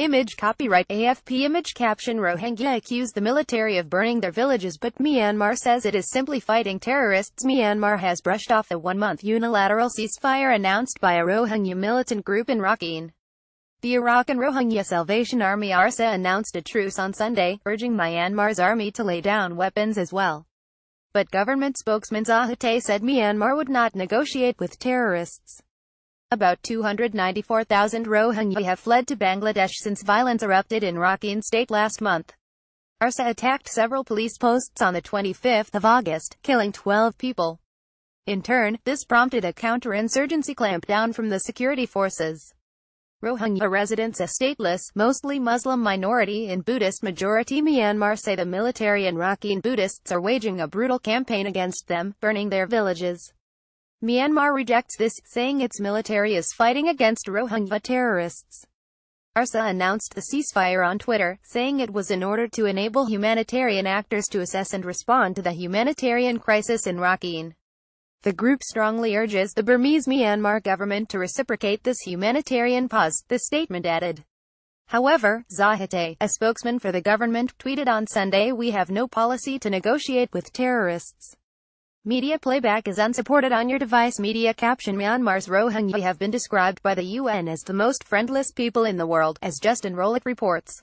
Image copyright AFP image caption Rohingya accuse the military of burning their villages but Myanmar says it is simply fighting terrorists. Myanmar has brushed off the one-month unilateral ceasefire announced by a Rohingya militant group in Rakhine. The Arakan Rohingya Salvation Army ARSA announced a truce on Sunday, urging Myanmar's army to lay down weapons as well. But government spokesman Zaw Htay said Myanmar would not negotiate with terrorists. About 294,000 Rohingya have fled to Bangladesh since violence erupted in Rakhine state last month. ARSA attacked several police posts on the 25th of August, killing 12 people. In turn, this prompted a counterinsurgency clampdown from the security forces. Rohingya residents, a stateless, mostly Muslim minority in Buddhist-majority Myanmar say the military and Rakhine Buddhists are waging a brutal campaign against them, burning their villages. Myanmar rejects this, saying its military is fighting against Rohingya terrorists. ARSA announced the ceasefire on Twitter, saying it was in order to enable humanitarian actors to assess and respond to the humanitarian crisis in Rakhine. The group strongly urges the Burmese Myanmar government to reciprocate this humanitarian pause, the statement added. However, Zaw Htay, a spokesman for the government, tweeted on Sunday we have no policy to negotiate with terrorists. Media playback is unsupported on your device. Media caption Myanmar's Rohingya have been described by the UN as the most friendless people in the world, as Justin Rowlatt reports.